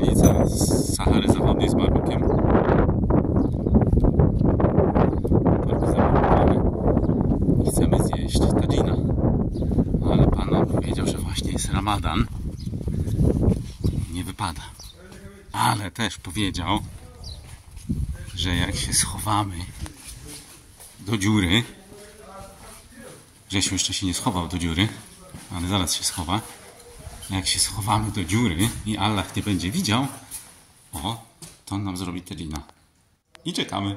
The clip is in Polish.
granica z Sahary Zachodniej z Marokiem. Chcemy zjeść tadzina. Ale pan powiedział, że właśnie jest ramadan. Nie wypada. Ale też powiedział, że jak się schowamy do dziury, Grzesiu jeszcze się nie schował do dziury, ale zaraz się schowa. Jak się schowamy do dziury i Allah nie będzie widział, o, to on nam zrobi tedina. I czekamy.